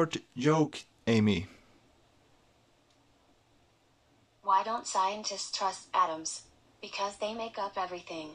Short joke, Amy. Why don't scientists trust atoms? Because they make up everything.